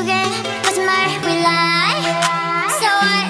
그게 거짓말 we So I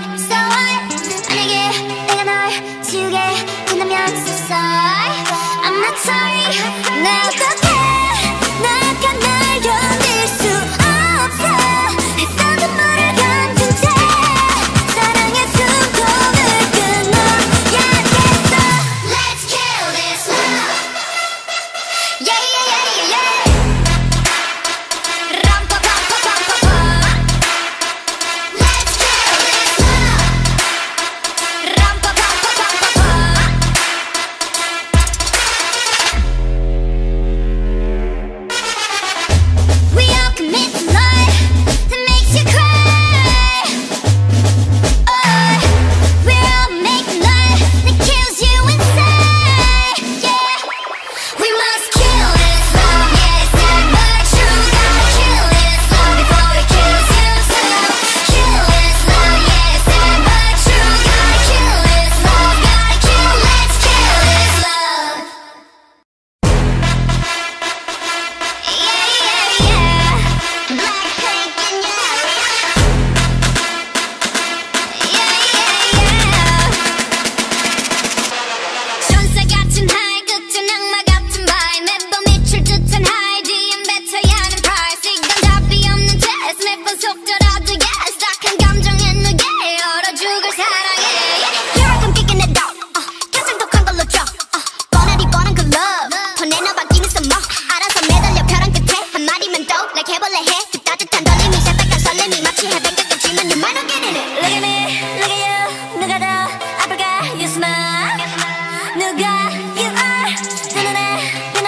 got, you are,